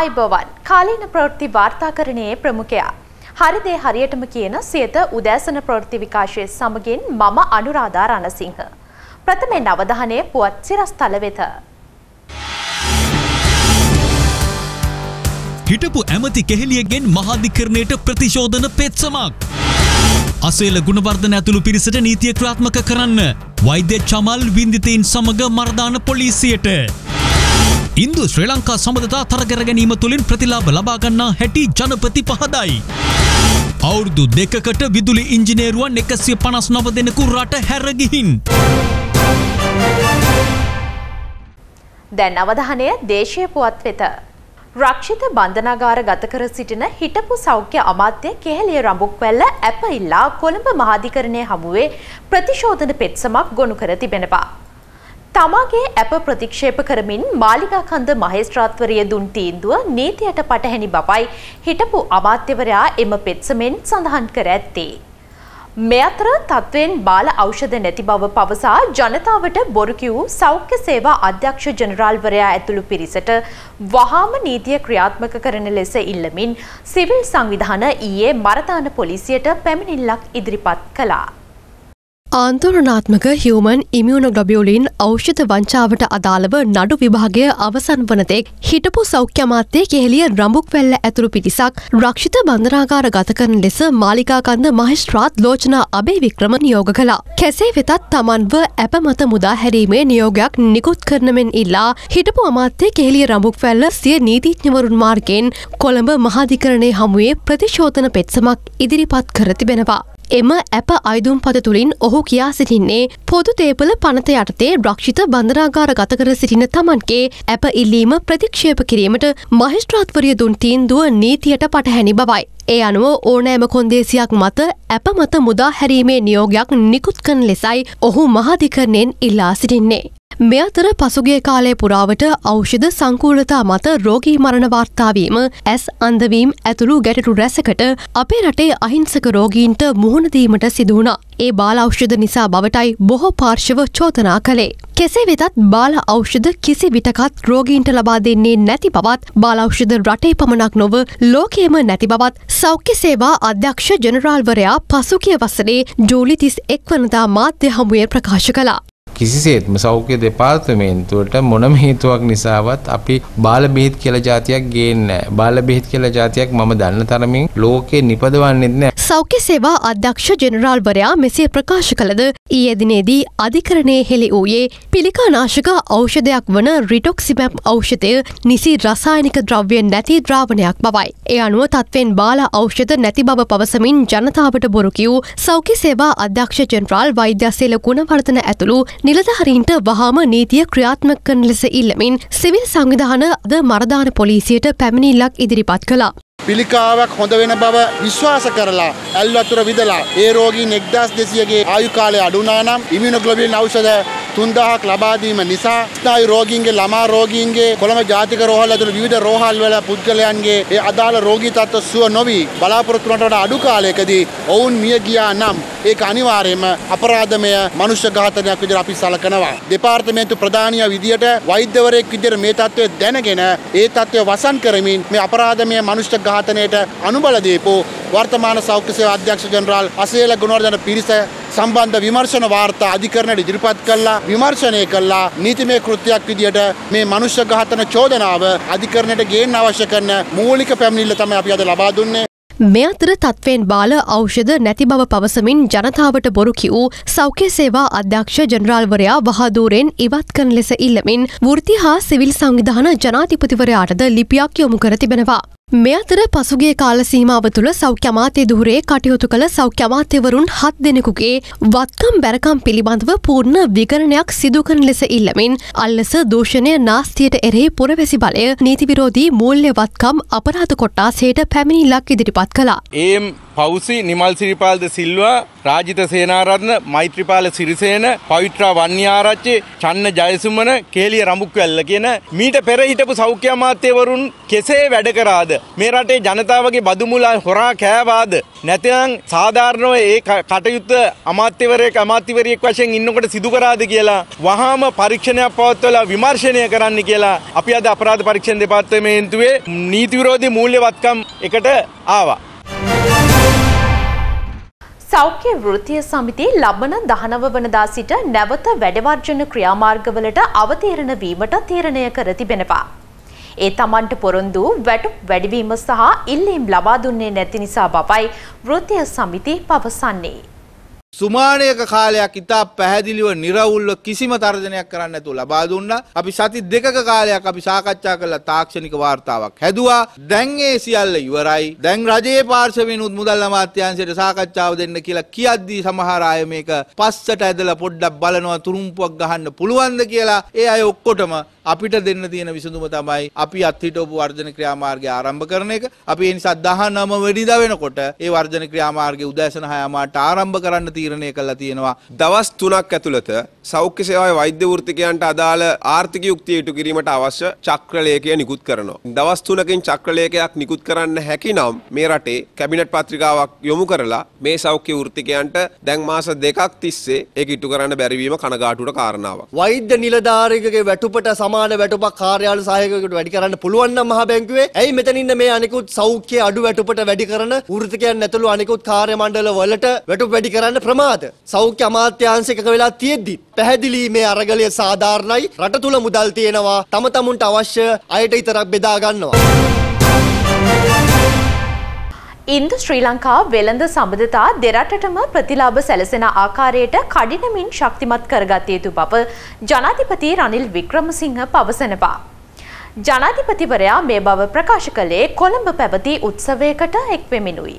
ආයිබෝවන් කාලීන ප්‍රවෘත්ති වාර්තාකරණයේ ප්‍රමුඛයා. හරිදේ හරියටම කියන සියත උදෑසන ප්‍රවෘත්ති විකාශය සමගින් මම අනුරාධා රණසිංහ. ප්‍රථමයෙන් අවධානය පුවත් සිරස්තල වෙත. හිටපු ඇමති කෙහෙලියගෙන් මහාධිකරණයට ප්‍රතිශෝධන පෙත්සමක්. අසේල ගුණවර්ධන ඇතුළු පිරිසට නීතිය ක්‍රාත්මක කරන්න වෛද්‍ය චමල් වින්දිතයින් සමග මර්ධාන පොලිසියට. ඉන්දු ශ්‍රී ලංකා සබඳතා තරගර ගැනීම තුළින් ප්‍රතිලාබ ලබාගන්නා හැටි ජනපති පහදයි. අවුරුදු දෙකකට විදුලි ඉංජිනේරුවන් එකසිය පනස් නව දෙනෙකු රට හැරගිහින්. දැන් අවධානය දේශය පුවත් වෙත. රක්ෂිත බන්ධනාගාර ගත කර සිටින හිටපු සෞඛ්‍ය අමාත්‍ය කෙහෙලිය රඹුක්වැල්ල ඇප ඉල්ලා කොළඹ මහාධිකරණය හමුවේ ප්‍රතිශෝධන පෙත්සමක් ගොනු කර තිබෙනවා. තමාගේ ඇප ප්‍රතික්ෂේප කරමින් මාලිගාකන්ද මහේස්ත්‍රාත්වරය දුන් තීන්දුව නීතියට පටහැනි බවයි හිටපු අමාත්‍යවරයා එම පෙත්සමෙන් සඳහන් කර ඇත්තේ. මේ අතර තත්ත්වයෙන් බාල ඖෂධ නැති බව පවසා ජනතාවට බොරු කිවූ සෞඛ්‍ය සේවා අධ්‍යක්ෂ ජනරාල්වරයා ඇතුළු පිරිසට වහාම නීතිය ක්‍රියාත්මක කරන ලෙස ඉල්ලමින් සිවිල් සංවිධාන ඊයේ මරදාන පොලිසියට පැමිණිල්ලක් ඉදිරිපත් කළා. ආන්තෝරනාත්මක හියමන් ඉමියුණොග්ලොබියුලින් ෞෂධ වංචාවට අදාළව නඩු විභාගය අවසන් වනතෙක් හිටපු සෞඛ්‍යමාත්‍යය කෙහෙලිය රඹුක් වැල්ල ඇතුළු පිටිසක් රක්ෂිත බන්ධනාගාර ගත කරන ලෙස මාලිකාකන්ද මහිස්ත්‍රාත් ලෝචනා අබේ වික්‍රම නියෝග කළා. කෙසේ වෙතත් තමන්ව ඇප මත මුදා හැරීමේ නියෝගයක් නිකුත් කරනමෙන් ඉල්ලා හිටපු අමාත්‍ය කෙහෙලිය රඹුක් වැල්ල සිය නීතිඥවරුන් මාර්ගෙන් කොළඹ මහාධිකරණය හමුවේ ප්‍රතිශෝධන පෙත්සමක් ඉදිරිපත් කර තිබෙනවා. එම ඇප අයිදුම් පද තුළින් ඔහු කියා සිටින්නේ පොදු තේපල පනත යටතේ රක්ෂිත බන්ධනාගාර ගතකර සිටින තමන්ගේ ඇප ඉල්ලීම ප්‍රතික්ෂේප කිරීමට මහිස්ත්‍රාත්වරිය දුන් තීන්දුව නීතියට පටහැනි බවයි. ඒ අනුව ඕනෑම කොන්දේසියක් මත ඇප මත මුදා හැරීමේ නියෝගයක් නිකුත් කන ලෙසයි ඔහු මහාධිකරණයෙන් ඉල්ලා සිටින්නේ. මෙ අතර පසුගිය කාලය පුරාවට ඖෂධ සංකූලතා මත රෝගී මරණ වාර්තාවීම ඇස් අන්දවීම් ඇතුළු ගැටටු රැසකට අපේ රටේ අහිංසක රෝගීන්ට මුහුණදීමට සිදුවුණා. ඒ බාල ඖෂධ නිසා බවටයි බොහෝ පාර්ශව චෝතනා කළේ. කෙසේ වෙතත් බාල ඖෂධ කිසි විටකත් රෝගීන්ට ලබා දෙන්නේ නැති බවත් බාලෞෂධ රටේ පමණක් නොව ලෝකයේම නැති බවත් සෞඛ්‍ය සේවා අධ්‍යක්ෂ ජනරාල්වරයා පසුකිය වසරේ ජූලි තිස් එක් වනදා මාධ්‍ය හමුවේ ප්‍රකාශ කලා. කිසිසේත්ම සෞඛ්‍ය දෙපාර්තමේන්තුවට මොනම හේතුවක් නිසාවත් අපි බාල බෙහෙත් කියලා જાතියක් ගේන්නේ නැහැ. බාල බෙහෙත් කියලා જાතියක් මම දන්න තරමින් ලෝකේ නිපදවන්නෙත් නැහැ. සෞඛ්‍ය සේවා අධ්‍යක්ෂ ජෙනරාල්වරයා මෙසේ ප්‍රකාශ කළද ඊයේ දිනේදී අධිකරණයේ හෙළි වූයේ පිළිකානාශක ඖෂධයක් වන රිටොක්සිමැප් ඖෂධය නිසි රසායනික ද්‍රව්‍ය නැති ද්‍රාවණයක් බවයි. ඒ අනුව තත්වෙන් බාල ඖෂධ නැති බව පවසමින් ජනතාවට බොරු කිව් සෞඛ්‍ය සේවා අධ්‍යක්ෂ ජෙනරාල් වෛද්‍යසේල ගුණවර්ධන ඇතුළු නිලධහරීන්ට වහාම නීතිය ක්‍රියාත්මක කරන ලෙස ඉල්ලමින් සිවිල් සංවිධාන ද මරදාන පොලිසියට පැමිණිල්ලක් ඉදිරිපත් කළා. පිළිකාවක් හොඳ වෙන බව විශ්වාස කරලා ඇල් වතුර විදලා ඒ රෝගීන් 1200ගේ ආයු කාලය අඩු වුණා නම් ඉමුනොග්ලොබින් ඖෂධ 3000ක් ලබා දීම නිසා ස්නායු රෝගීන්ගේ ළමා රෝගීන්ගේ කොළඹ ජාතික රෝහල් ඇතුළු විවිධ රෝහල් වල පුද්ගලයන්ගේ ඒ අදාළ රෝගී තත්ත්ව සුව නොවි බලාපොරොත්තු වුණට වඩා අඩු කාලයකදී ඔවුන් මිය ගියා නම් ඒක අනිවාර්යයෙන්ම අපරාධමය මනුෂ්‍ය ඝාතනයක් විදිහට අපි සලකනවා. දෙපාර්තමේන්තු ප්‍රධානියා විදියට වෛද්‍යවරයෙක් විදියට මේ තත්ත්වය දැනගෙන ඒ තත්ත්වය වසන් කරමින් මේ අපරාධමය මනුෂ්‍ය ඝාතනයට අනුබල දීපු වර්තමාන සෞඛ්‍ය සේවා අධ්‍යක්ෂ ජනරාල් අසේල ගුණවර්ධන පිරිස සම්බන්ධ විමර්ශන වාර්තා අධිකරණයට ඉදිරිපත් කළා විමර්ශනය කළා නීතිමය කෘත්‍යයක් විදියට මේ මනුෂ්‍ය ඝාතන චෝදනාව අධිකරණයට ගේන්න අවශ්‍ය කරන මූලික පැමිණිල්ල තමයි අපි අද ලබා දුන්නේ මේ අතර තත්වෙන් බාල ඖෂධ නැති බව පවසමින් ජනතාවට බොරු කිවූ සෞඛ්‍ය සේවා අධ්‍යක්ෂ ජනරාල්වරයා වහදූරෙන් ඉවත් කන ලෙස ඉල්ලමින් වෘති හා සිවිල් සංවිධාන ජනාධිපතිවරයාටද ලිපියක් යොමු කර තිබෙනවා. මේ අතර පසුගේ කාල සීමාව තුළ සෞඛ්‍ය අමාත්‍ය දුහරේ කටයුතු කළ සෞඛ්‍ය අමාත්‍යවරුන් හත් දෙනෙකුගේ වත්කම් බැරකම් පිළිබඳව පූර්ණ විකරණයක් සිදු කරන ලෙස ඉල්ලමින් අල්ලස දූෂණය නාස්තියට එරෙහි පුරවැසි බලය නීති විරෝධී මූල්‍ය වත්කම් අපරාධ කොට්ටාසයට පැමිණිල්ලක් ඉදිරිපත් කළා. ඒ පෞසි නිමල් සිරිපාල්ද සිල්වා රාජිත සේනාරත්න මෛත්‍රිපාල සිරිසේන පවිත්‍රා වන්‍යාරච්චි චන්න ජයසුමන කේලිය රමුක්වැල්ල කියන මීට පෙර හිටපු සෞඛ්‍ය අමාත්‍යවරුන් කෙසේ වැඩ කරාද මේ රටේ ජනතාවගේ බදුමුලා හොරා කෑවාද නැතිනම් සාධාරණව ඒ කටයුත්ත අමාත්‍යවරයෙක් අමාත්‍යවරියෙක් වශයෙන් ඉන්නකොට සිදු කරාද කියලා වහාම පරීක්ෂණයක් පවත්වලා විමර්ශනය කරන්න කියලා අපි අද අපරාධ පරීක්ෂණ දෙපාර්තමේන්තුවේ නීති විරෝධී මූල්‍යවත්කම් එකට ආවා. සෞඛ්‍ය වෘත්තීය සමිති ලබන දහනව වනදා සිට නැවත වැඩවර්ජන ක්‍රියාමාර්ගවලට අවතීරණ වීමට තීරණය කර තිබෙනවා. ඒ තමන්ට පොරොන්දු වැටුප් වැඩිවීම සහ ඉල්ලීම් ලබා දුන්නේ නැති නිසා බවයි වෘත්තීය සමිති පවසන්නේ. සුමානයක කාලයක් ඉතා පැහැදිලිව නිරවුල්ව කිසිම තර්ජනයක් කරන්න ඇතු ලබා දුන්න. අපි සති දෙක කාලයක් අපි සාකච්ඡා කළ තාක්ෂණික වාර්තාවක් හැදවා. දැන්ගේ සියල්ල ඉවරයි. දැන් රජයේ පාර්ශවෙනුත් මුදල් අමාත්‍යන්සයට සාකච්ඡාව දෙන්න කියලා කියද්දී සමහරාය මේක පස්සට ඇදල පොඩ්ඩක් බලනවා තුරුම්පුවක් ගහන්න පුළුවන්ද කියලා. ඒ අය ඔක්කොටම අපිට දෙන්න තියෙන විසඳුම තමයි අපි අත්හිටෝපු වර්ජන ක්‍රියාමාර්ගය ආරම්භ කරන එක අපි ඒ නිසා 19 වෙනිදා වෙනකොට ඒ වර්ජන ක්‍රියාමාර්ගය උදෑසන 6 මාට ආරම්භ කරන්න තීරණය කළා තියෙනවා දවස් 3ක් ඇතුළත සෞඛ්‍ය සේවාවේ වෛද්‍ය වෘත්තිකයන්ට අදාළ ආර්ථික යුක්තිය ඉටු කිරීමට අවශ්‍ය චක්‍රලේඛය නිකුත් කරනවා. දවස් 3කින් චක්‍රලේඛයක් නිකුත් කරන්න හැකි නම් මේ රටේ කැබිනට් පත්‍රිකාවක් යොමු කරලා මේ සෞඛ්‍ය වෘත්තිකයන්ට දැන් මාස දෙකක් තිස්සේ ඒක ඉටු කරන්න බැරි වීම කනගාටුවට කාරණාවක්. වෛද්‍ය නිලධාරිකගේ වැටුපට සමාන වැටුපක් කාර්යාල සහයකයකට වැඩි කරන්න පුළුවන් නම් මහ බැංකුවේ. ඇයි මෙතන ඉන්න මේ අනිකුත් සෞඛ්‍ය අඩු වැටුපට වැඩි කරන වෘත්තිකයන් ඇතුළු අනිකුත් කාර්ය මණ්ඩල වලට වැටුප් වැඩි කරන්න ප්‍රමාද? සෞඛ්‍ය අමාත්‍යාංශ එකක වෙලා තියෙද්දි පැහැදිලි මේ අරගලය සාධාරණයි. රට තුල මුදල් තියෙනවා. තම තමුන්ට අවශ්‍ය අයට විතරක් බෙදා ගන්නවා. ඉන්දු ශ්‍රී ලංකා වෙළඳ සබඳතා දෙරටටම ප්‍රතිලාභ සැලසෙන ආකාරයට කඩිනමින් ශක්තිමත් කරගත යුතු බව ජනාධිපති රනිල් වික්‍රමසිංහ පවසනවා. ජනාධිපතිවරයා මේ බව ප්‍රකාශ කළේ කොළඹ පැවති උත්සවයකට එක්වෙමිනුයි.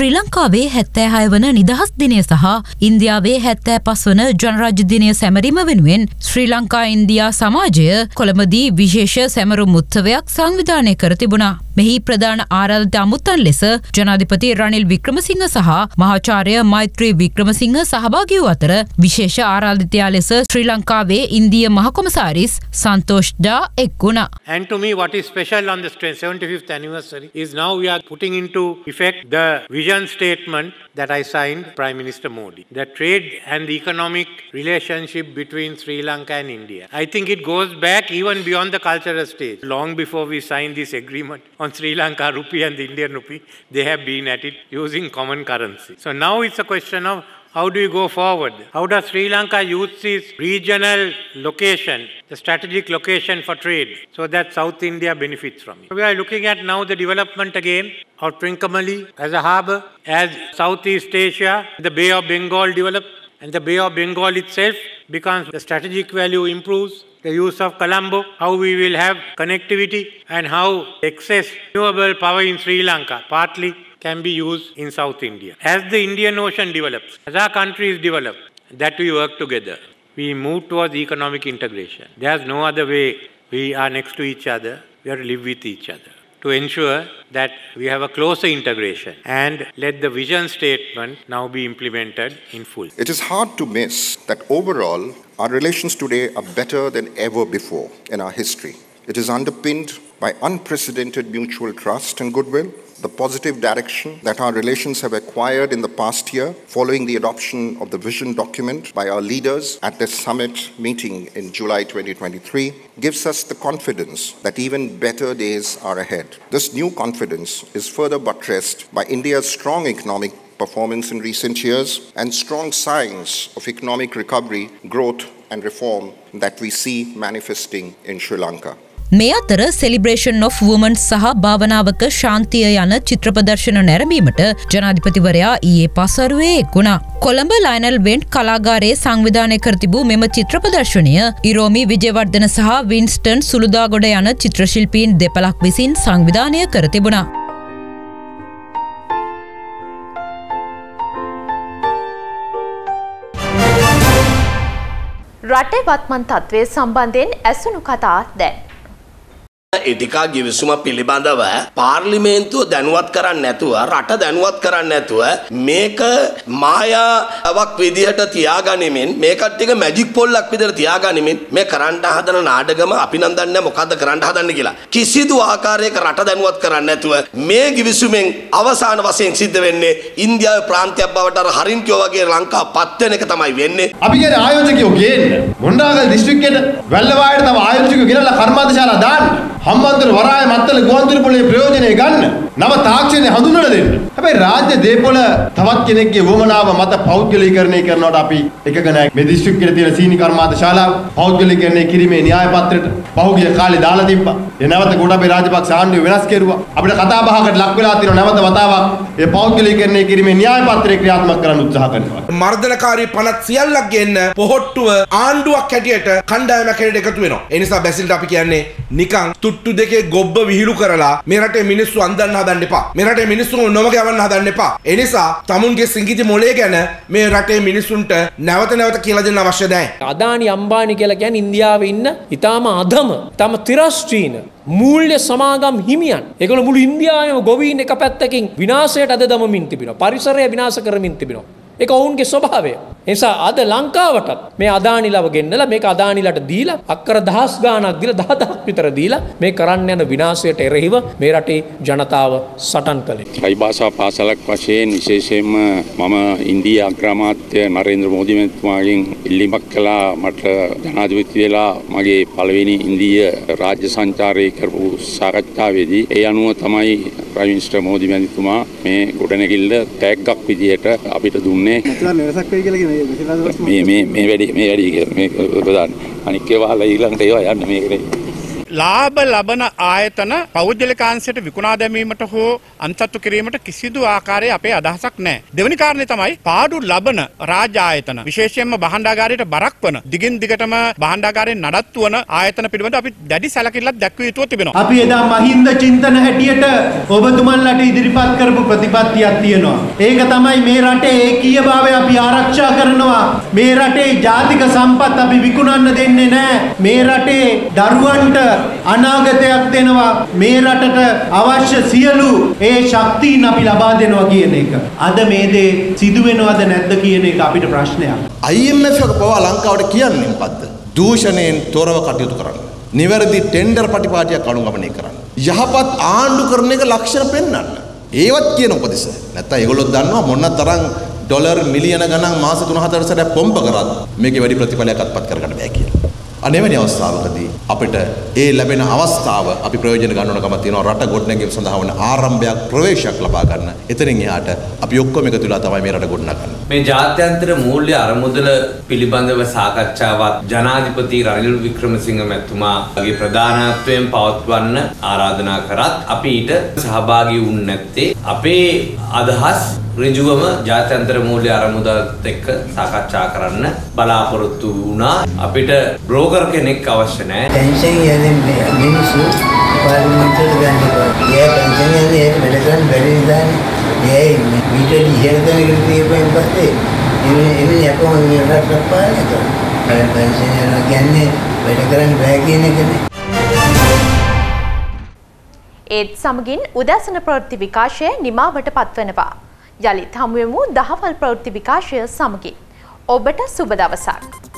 ශ්‍රී ලංකාවේ හැත්තෑ හය වන නිදහස් දිනය සහ ඉන්දියාවේ හැත්තෑ පස් වන ජනරාජ දිනය සැමරීම වෙනුවෙන් ශ්‍රී ලංකා ඉන්දයා සමාජය කොළඹදී විශේෂ සැමරුම් උත්සවයක් සංවිධානය කර තිබුණා. මෙහි ප්‍රධාන ආරාධිත අමුත්තන් ලෙස ජනාධිපති රනිල් වික්‍රමසිංහ සහ මහාචාර්ය මෛත්‍රී වික්‍රමසිංහ සහභාගී වූ අතර විශේෂ ආරාධිතයා ලෙස ශ්‍රී ලංකාවේ ඉන්දිය මහකොමසාරිස් සන්තෝෂ් ඩා එක් වුණා. And to me what is special on this 75th anniversary is now we are putting into effect the vision statement that I signed Prime Minister Modi. The trade and the economic relationship between Sri Lanka and India. I think it goes back even beyond the cultural stage. Long before we signed this agreement on Sri Lanka rupee and the Indian rupee, they have been at it using common currency. So now it's a question of how do you go forward? How does Sri Lanka use its regional location, the strategic location for trade, so that South India benefits from it? We are looking at now the development again of Trincomalee as a harbour, as Southeast Asia, the Bay of Bengal develops, and the Bay of Bengal itself becomes the strategic value improves, the use of Colombo, how we will have connectivity, and how excess renewable power in Sri Lanka partly can be used in South India. As the Indian Ocean develops, as our countries develop, that we work together. We move towards economic integration. There's no other way. We are next to each other. We have to live with each other to ensure that we have a closer integration and let the vision statement now be implemented in full. It is hard to miss that overall our relations today are better than ever before in our history. It is underpinned by unprecedented mutual trust and goodwill, the positive direction that our relations have acquired in the past year following the adoption of the vision document by our leaders at the summit meeting in July 2023 gives us the confidence that even better days are ahead. This new confidence is further buttressed by India's strong economic performance in recent years and strong signs of economic recovery, growth, and reform that we see manifesting in Sri Lanka. මේ අතර celebration of woman සහ භාවනාවක ශාන්තිය යන චිත්‍ර ප්‍රදර්ශන නැරඹීමට ජනාධිපතිවරයා ඊයේ පසරුවේ එක්වුණා. කොළඹ ලයිනල් වෙන්ට් කලාගාරයේ සංවිධානය කර තිබූ මෙම චිත්‍ර ප්‍රදර්ශනය ඉරෝමි විජයවර්ධන සහ වින්ස්ටන් සුළුදාගොඩ යන චිත්‍රශිල්පීන් දෙපලක් විසින් සංවිධානය කර තිබුණා. රටේ වත්මන් තත්ත්වය සම්බන්ධයෙන් ඇසුණු කතා දැන් ඉටිකා ගිවිසුම පිළිබඳව පාර්ලිමේන්තුව දැනුවත් කරන්න නැතුව රට දැනුවත් කරන්න නැතුව මේක මායාවක් විදිහට තියාගනිමින් මේකට ටික මැජික් පොල්ලක් විදිහට තියාගනිමින් මේ කරන්න හදන නාඩගම අපි නම් දන්නේ නැහැ මොකද්ද කරන්න හදන්නේ කියලා. කිසිදු ආකාරයක රට දැනුවත් කරන්න නැතුව මේ ගිවිසුමෙන් අවසාන වශයෙන් සිද්ධ වෙන්නේ ඉන්දියාවේ ප්‍රාන්තයක් බවට අර හරින්කියෝ වගේ ලංකාව පත් වෙන එක තමයි වෙන්නේ. අපි කියන්නේ ආයෝජකයෝ ගේන්න. මොණ්ඩාගල් දිස්ත්‍රික්කෙට වැල්ලවායට තව ආයෝජකයෝ ගෙනල්ලා කර්මාන්තශාලා දාන්න. හම්බන්තොට වරාය මත්තල ගුවන්තොට පොලේ ප්‍රයෝජනය ගන්න. නව තාක්ෂණය හඳුන්වලා දෙන්න. හැබැයි රාජ්‍ය දේපොළ තවත් කෙනෙක්ගේ වමනාව මත පෞද්ගලීකරණය කරනවට අපි එකක නැහැ. මේ දිස්ත්‍රික්කයේ තියෙන සීනි කර්මාන්ත ශාලාව පෞද්ගලීකරණය කිරීමේ න්‍යාය පත්‍රයට පහුගිය කාලේ දාලා තිබ්බා. නැවත ගොඩබේ රාජපක්ෂ ආණ්ඩුව වෙනස් කෙරුවා. අපිට කතා බහකට ලක් වෙලා තියෙන නැවත වතාවක් ඒ පෞද්ගලීකරණය කිරීමේ න්‍යාය පත්‍රය ක්‍රියාත්මක කරන්න උත්සාහ කරනවා. මර්ධනකාරී පනත් සියල්ලක් ගෙන්න පොහොට්ටුව ආණ්ඩුවක් හැටියට කණ්ඩායමක් හැටියට එකතු වෙනවා. ඒ නිසා බැසිල්ට අපි කියන්නේ නිකන් තුට්ටු දෙකේ ගොබ්බ විහිළු කරලා මේ රටේ මිනිස්සු අන්දන්න හදන්න එපා. මේ රටේ මිනිස්සු නොමග යවන්න හදන්න එපා. ඒ නිසා තමුන්ගේ සිංගිති මොලේ ගැන මේ රටේ මිනිස්සුන්ට නැවත නැවත කියලා දෙන්න අවශ්‍ය නැහැ. අදානි අම්බානි කියලා කියන්නේ ඉන්දියාවේ ඉන්න ඊටාම අධම, ඊටාම තිරස්ත්‍රීන මූල්‍ය සමාගම් හිමියන්. ඒගොල්ලෝ මුළු ඉන්දියාවේම ගොවීන් එක පැත්තකින් විනාශයට අද දමමින් තිබෙනවා. පරිසරය විනාශ කරමින් තිබෙනවා. ඒක ඔවුන්ගේ ස්වභාවය. නිසා අද ලංකාවටත් මේ අදානිලව ගෙන්නලා මේක අදානිලට දීලා අක්කර දහස් ගාණක් දීලා 10000ක් විතර දීලා මේ කරන්න යන විනාශයට එරෙහිව මේ රටේ ජනතාව සටන් කළේ. ටයි භාෂා පාසලක් වශයෙන් විශේෂයෙන්ම මම ඉන්දී අග්‍රාමාත්‍ය නරේන්ද්‍ර මෝදි මැතිතුමාගෙන් ඉල්ලීමක් කළා මට ජනාධිපති වෙලා මගේ පළවෙනි ඉන්දීය රාජ්‍ය සංචාරය කරපු සාකච්ඡාවේදී ඒ අනුව තමයි ප්‍රයිම් මිනිස්ටර් මෝදි මැතිතුමා මේ ගොඩනැගිල්ල තෑග්ගක් විදිහට අපිට දුන්නේ මේ මේ මේ වැඩි මේ වැඩි කියලා මේ ප්‍රධාන අනික් ඒවා හලා ඊළඟට ඒවා යන්න. මේකට ලාභ ලබන ආයතන පෞද්ගලිකාංශයට විකුණා දැමීමට හෝ අන්තත්තු කිරීමට කිසිදු ආකාරයේ අපේ අදහසක් නැහැ. දෙවැනි කාරණේ තමයි පාඩු ලබන රාජ්‍ය ආයතන විශේෂයෙන්ම භාණ්ඩාගාරයට බරක් වන දිගින් දිගටම භාණ්ඩාගාරයෙන් නඩත්තු වන ආයතන පිළිබඳව අපි දැඩි සැලකිල්ලක් දැක්විය යුතුව තිබෙනවා. අපි එදා මහින්ද චින්තන හැටියට ඔබතුමන්ලට ඉදිරිපත් කරපු ප්‍රතිපත්තියක් තියෙනවා. ඒක තමයි මේ රටේ ඒකීයභාවය අපි ආරක්ෂා කරනවා. මේ රටේ ජාතික සම්පත් අපි විකුණන්න දෙන්නේ නැහැ. මේ රටේ දරුවන්ට අනාගතයක් දෙනවා මේ රටට අවශ්‍ය සියලු ඒ ශක්තියින් අපි ලබා දෙනවා කියන එක. අද මේ දේ සිදු වෙනවද නැද්ද කියන එක අපිට ප්‍රශ්නයක්. IMF එක පවා ලංකාවට කියන්නේ මොකද්ද? දූෂණයෙන් තොරව කටයුතු කරන්න. නිවැරදි ටෙන්ඩර් පටිපාටියක් අනුගමනය කරන්න. යහපත් ආණ්ඩු කරන එක ලක්ෂණ පෙන්වන්න. ඒවත් කියන උපදෙස. නැත්තම් ඒගොල්ලෝ දන්නවා මොන තරම් ඩොලර් මිලියන ගණන් මාස 3-4 සැරයක් පොම්ප කරත් මේකේ වැඩි ප්‍රතිඵලයක් අත්පත් කරගන්න බෑ කියලා. අනෙවැනි අවස්ථාවකදී අපිට ඒ ලැබෙන අවස්ථාව අපි ප්‍රයෝජන ගන්න ඕනකම තියෙනවා රට ගොඩනැගීම සඳහා වන ආරම්භයක් ප්‍රවේශයක් ලබා ගන්න. එතනින් එහාට අපි ඔක්කොම එකතු වෙලා තමයි මේ රට ගොඩනගන්නේ. මේ ජාත්‍යන්තර මූල්‍ය අරමුදල පිළිබඳව සාකච්ඡාවක් ජනාධිපති රනිල් වික්‍රමසිංහ මැතිතුමාගේ ප්‍රධානත්වයෙන් පවත්වන්න ආරාධනා කරත් අපි ඊට සහභාගී වුණ නැත්තේ අපේ අදහස් ඍජුවම ජාත්‍යන්තර මූල්‍ය අරමුදලත් එක්ක සාකච්ඡා කරන්න බලාපොරොත්තු වුණා අපිට බ්‍රෝකර් කෙනෙක් අවශ්‍ය නැහැ පෙන්ෂන් යන්නේ මිනිස්සු පාර්ලිමේන්තුවට ගන්න එපා. ඒ පෙන්ෂන් යන්නේ වැඩ කරන්න බැරි නිසා ඒ මීට ඉහළ තැනකට තියපෙන් පස්සේ එන්නේ එන්නේ යකම රටක් පාලනය කරනවා. පෙන්ෂන් යනවා කියන්නේ වැඩ කරන්න බෑ කියන එකනේ. ඒත් සමගින් උදැසන ප්‍රවෘත්ති විකාශය නිමාවට පත්වනවා. යළිත් හමුවෙමු දහවල් ප්‍රවෘත්ති විකාශය සමගින්. ඔබට සුබ දවසක්.